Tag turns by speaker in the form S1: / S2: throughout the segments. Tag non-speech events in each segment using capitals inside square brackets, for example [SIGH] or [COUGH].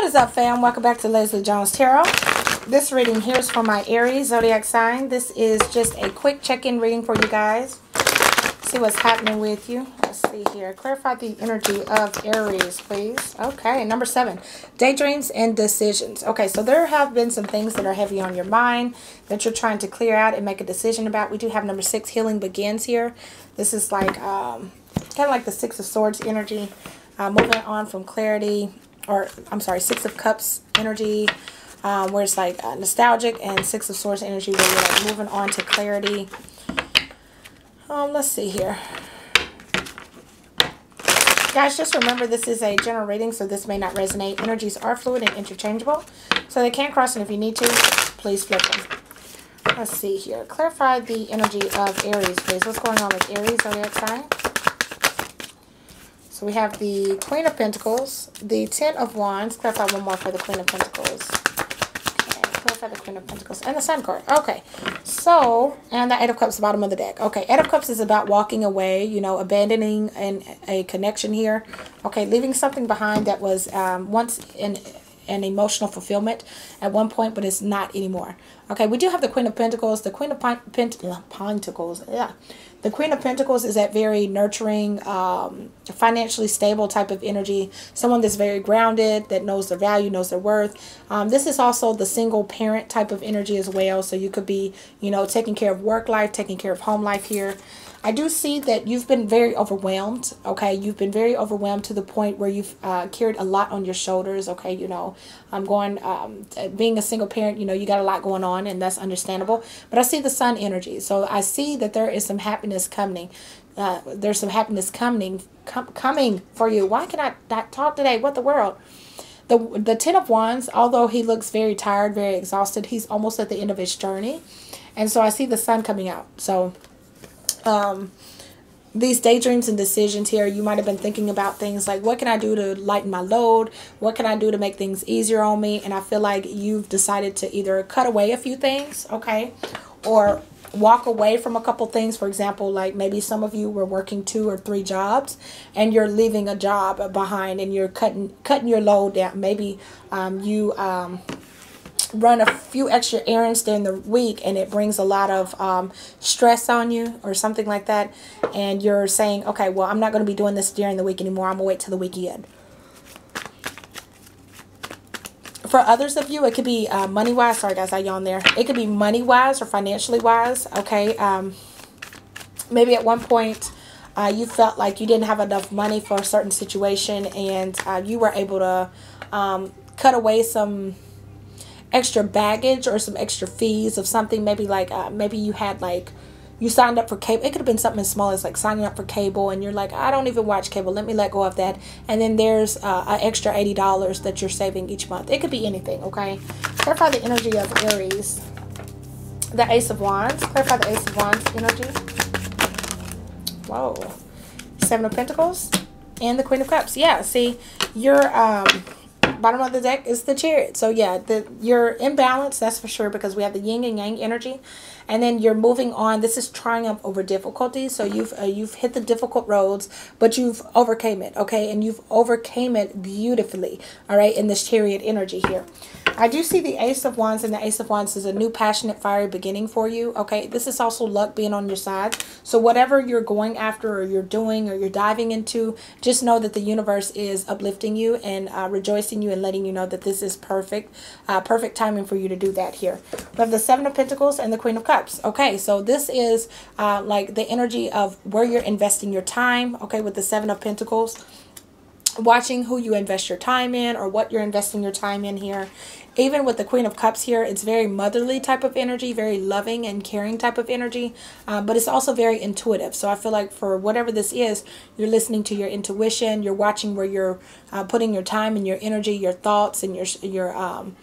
S1: What is up, fam? Welcome back to Lesley Jones Tarot. This reading here is for my Aries zodiac sign. This is just a quick check-in reading for you guys. See what's happening with you. Let's see here. Clarify the energy of Aries, please. Okay, number seven. Daydreams and decisions. Okay, so there have been some things that are heavy on your mind that you're trying to clear out and make a decision about. We do have number six, Healing Begins here. This is like um, kind of like the Six of Swords energy. Uh, moving on from clarity or I'm sorry, Six of Cups energy, um, where it's like uh, nostalgic, and Six of Swords energy, where you're like moving on to clarity. Um, let's see here. Guys, just remember this is a general reading, so this may not resonate. Energies are fluid and interchangeable, so they can cross, and if you need to, please flip them. Let's see here. Clarify the energy of Aries, please. What's going on with Aries zodiac sign? So we have the Queen of Pentacles, the Ten of Wands. Clarify one more for the Queen of Pentacles. Clarify the Queen of Pentacles. And the Sun card. Okay, so, and the Eight of Cups, the bottom of the deck. Okay, Eight of Cups is about walking away, you know, abandoning an, a connection here. Okay, leaving something behind that was um, once in an emotional fulfillment at one point, but it's not anymore. Okay, we do have the Queen of Pentacles. The Queen of Pentacles, yeah. The Queen of Pentacles is that very nurturing, um, financially stable type of energy. Someone that's very grounded, that knows their value, knows their worth. Um, this is also the single parent type of energy as well. So you could be, you know, taking care of work life, taking care of home life here. I do see that you've been very overwhelmed, okay? You've been very overwhelmed to the point where you've uh, carried a lot on your shoulders, okay? You know, I'm going, um, being a single parent, you know, you got a lot going on and that's understandable. But I see the sun energy. So I see that there is some happiness coming. Uh, there's some happiness coming com coming for you. Why can I not talk today? What the world? The, the Ten of Wands, although he looks very tired, very exhausted, he's almost at the end of his journey. And so I see the sun coming out. So um, these daydreams and decisions here, you might have been thinking about things like, what can I do to lighten my load? What can I do to make things easier on me? And I feel like you've decided to either cut away a few things, okay, or walk away from a couple things. For example, like maybe some of you were working two or three jobs and you're leaving a job behind and you're cutting cutting your load down. Maybe um, you um, run a few extra errands during the week and it brings a lot of um, stress on you or something like that. And you're saying okay well i'm not going to be doing this during the week anymore. I'm going to wait till the weekend for others of you it could be uh, money wise sorry guys i yawn there. It could be money wise or financially wise okay? Um, maybe at one point uh, you felt like you didn't have enough money for a certain situation and uh, you were able to um, cut away some extra baggage or some extra fees of something. Maybe like uh, maybe you had like you signed up for cable. It could have been something as small as like signing up for cable and you're like i don't even watch cable. Let me let go of that. And then there's uh, an extra $80 that you're saving each month. It could be anything okay? Clarify the energy of aries. The ace of wands. Clarify the ace of wands energy. Whoa. Seven of pentacles and the queen of cups. Yeah see you're um bottom of the deck is the chariot. So yeah, the you're in balance, that's for sure, because we have the yin and yang energy. And then you're moving on. This is triumph over difficulty. So you've uh, you've hit the difficult roads, but you've overcame it, okay? And you've overcame it beautifully, all right, in this chariot energy here. I do see the Ace of Wands, and the Ace of Wands is a new passionate, fiery beginning for you. Okay, this is also luck being on your side. So whatever you're going after, or you're doing, or you're diving into, just know that the universe is uplifting you and uh, rejoicing you and letting you know that this is perfect, uh, perfect timing for you to do that here. We have the Seven of Pentacles and the Queen of Cups. Okay, so this is uh, like the energy of where you're investing your time. Okay, with the Seven of Pentacles watching who you invest your time in or what you're investing your time in here even with the Queen of Cups here, it's very motherly type of energy, very loving and caring type of energy, uh, but it's also very intuitive. So I feel like for whatever this is, you're listening to your intuition, you're watching where you're uh, putting your time and your energy, your thoughts and your, your um,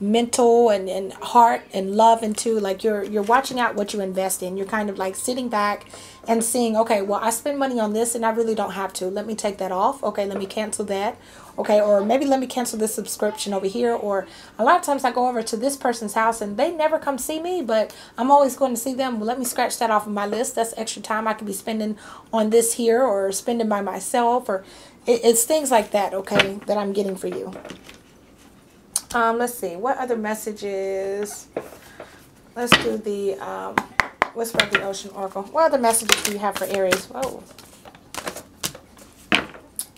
S1: mental and, and heart and love into like you're you're watching out what you invest in you're kind of like sitting back and seeing okay well i spend money on this and i really don't have to. Let me take that off. Okay let me cancel that. Okay or maybe let me cancel this subscription over here. Or a lot of times i go over to this person's house and they never come see me but i'm always going to see them. Well, let me scratch that off of my list. That's extra time i could be spending on this here or spending by myself or it, it's things like that okay that i'm getting for you. Um, let's see. What other messages? Let's do the um, Of the Ocean Oracle. What other messages do you have for Aries? Whoa.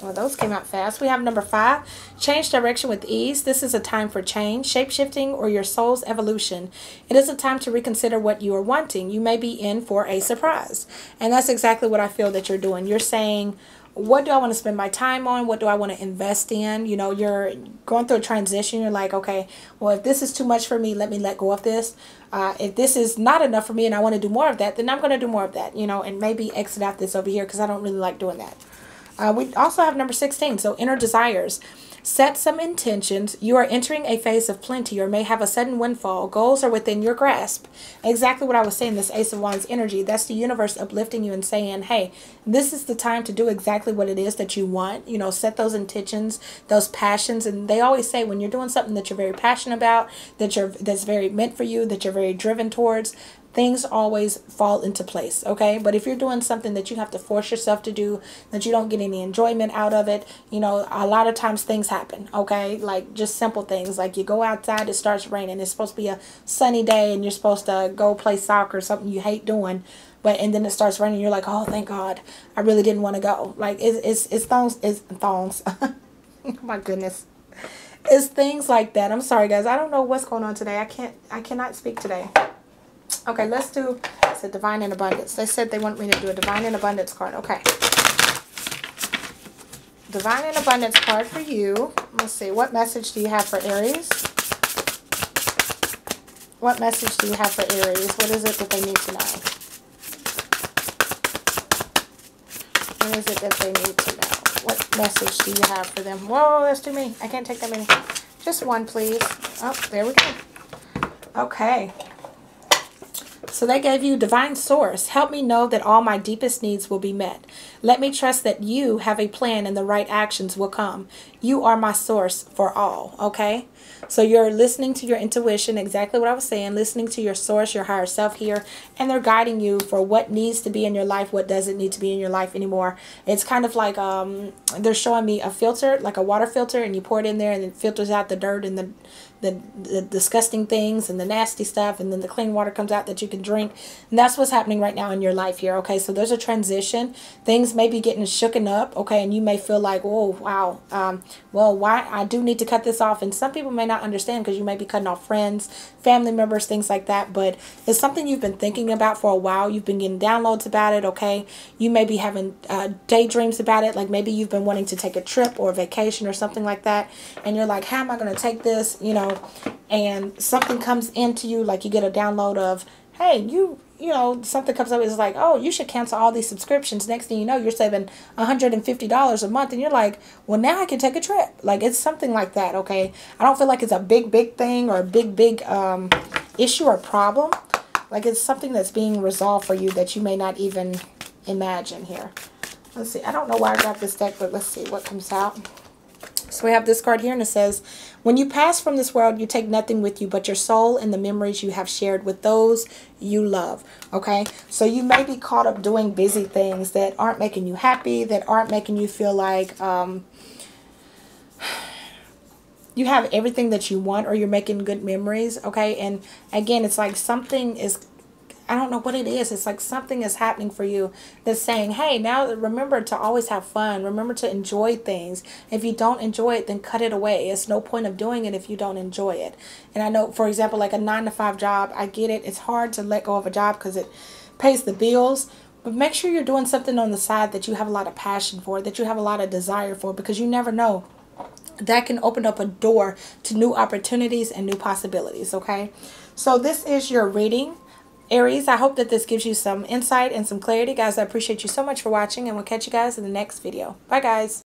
S1: Well, those came out fast. We have number five, change direction with ease. This is a time for change, shape-shifting, or your soul's evolution. It is a time to reconsider what you are wanting. You may be in for a surprise. And that's exactly what I feel that you're doing. You're saying, what do I want to spend my time on? What do I want to invest in? You know, you're going through a transition. You're like, okay, well, if this is too much for me, let me let go of this. Uh, if this is not enough for me and I want to do more of that, then I'm going to do more of that, you know, and maybe exit out this over here because I don't really like doing that. Uh, we also have number 16, so inner desires. Set some intentions. You are entering a phase of plenty or may have a sudden windfall. Goals are within your grasp. Exactly what I was saying, this Ace of Wands energy. That's the universe uplifting you and saying, hey, this is the time to do exactly what it is that you want. You know, set those intentions, those passions. And they always say when you're doing something that you're very passionate about, that you're that's very meant for you, that you're very driven towards, things always fall into place, okay? But if you're doing something that you have to force yourself to do, that you don't get any enjoyment out of it, you know, a lot of times things happen, okay? Like just simple things, like you go outside, it starts raining, it's supposed to be a sunny day and you're supposed to go play soccer, something you hate doing, but and then it starts raining, you're like, oh, thank God, I really didn't want to go. Like it's it's it's thongs, it's thongs. [LAUGHS] my goodness. It's things like that. I'm sorry, guys. I don't know what's going on today. I can't. I cannot speak today. Okay, let's do it's a divine in abundance. They said they want me to do a divine in abundance card. Okay. Divine in abundance card for you. Let's see. What message do you have for Aries? What message do you have for Aries? What is it that they need to know? What is it that they need to know? What message do you have for them? Whoa, that's too many. I can't take that many. Just one, please. Oh, there we go. Okay. So they gave you divine source. Help me know that all my deepest needs will be met. Let me trust that you have a plan and the right actions will come. You are my source for all, okay? So you're listening to your intuition, exactly what I was saying, listening to your source, your higher self here, and they're guiding you for what needs to be in your life, what doesn't need to be in your life anymore. It's kind of like um, they're showing me a filter, like a water filter, and you pour it in there and it filters out the dirt and the the, the disgusting things and the nasty stuff and then the clean water comes out that you can drink. And that's what's happening right now in your life here okay? So there's a transition. Things may be getting shooken up okay? And you may feel like oh wow um, well why I do need to cut this off. And some people may not understand because you may be cutting off friends family members things like that. But it's something you've been thinking about for a while. You've been getting downloads about it okay? You may be having uh, daydreams about it. Like maybe you've been wanting to take a trip or a vacation or something like that. And you're like how am I going to take this? You know know, and something comes into you, like you get a download of, hey, you, you know, something comes up, it's like, oh, you should cancel all these subscriptions. Next thing you know, you're saving $150 a month, and you're like, well, now I can take a trip. Like, it's something like that, okay? I don't feel like it's a big, big thing or a big, big um, issue or problem. Like, it's something that's being resolved for you that you may not even imagine here. Let's see. I don't know why I got this deck, but let's see what comes out. So we have this card here and it says, When you pass from this world, you take nothing with you but your soul and the memories you have shared with those you love. Okay? So you may be caught up doing busy things that aren't making you happy, that aren't making you feel like um, you have everything that you want or you're making good memories. Okay? And again, it's like something is I don't know what it is. It's like something is happening for you that's saying, hey, now remember to always have fun. Remember to enjoy things. If you don't enjoy it, then cut it away. It's no point of doing it if you don't enjoy it. And I know, for example, like a nine to five job, I get it. It's hard to let go of a job because it pays the bills. But make sure you're doing something on the side that you have a lot of passion for, that you have a lot of desire for, because you never know that can open up a door to new opportunities and new possibilities okay so this is your reading Aries, I hope that this gives you some insight and some clarity. Guys, I appreciate you so much for watching, and we'll catch you guys in the next video. Bye, guys.